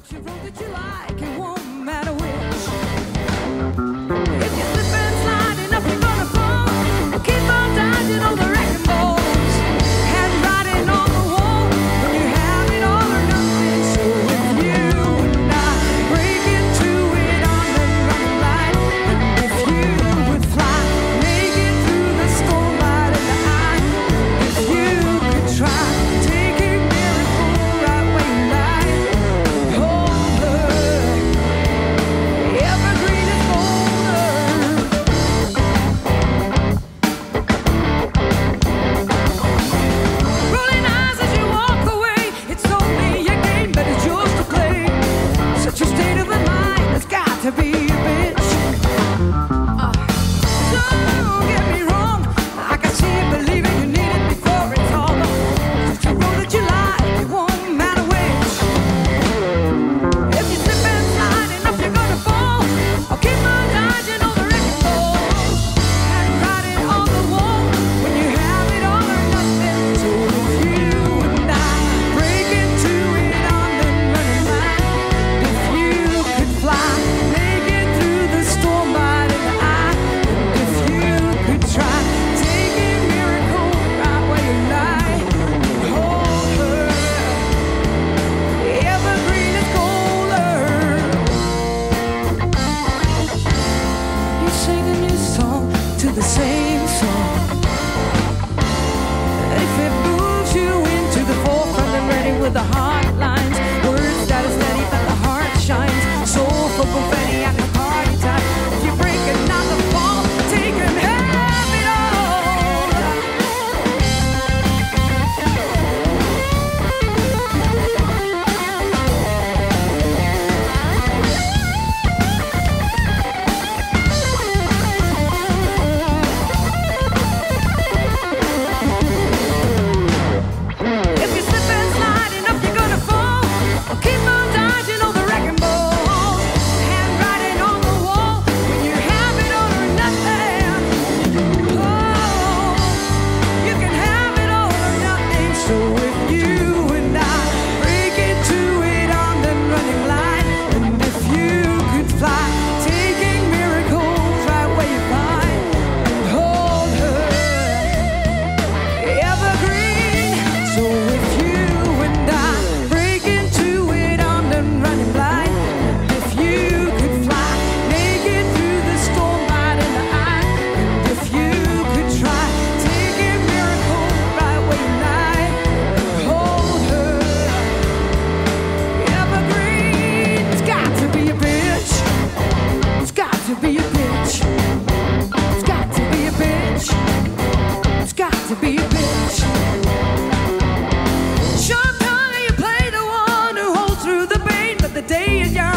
What you wrote that you like, it won't matter which. to the same song. to be a bitch. Sure, you play the one who holds through the pain, but the day is young.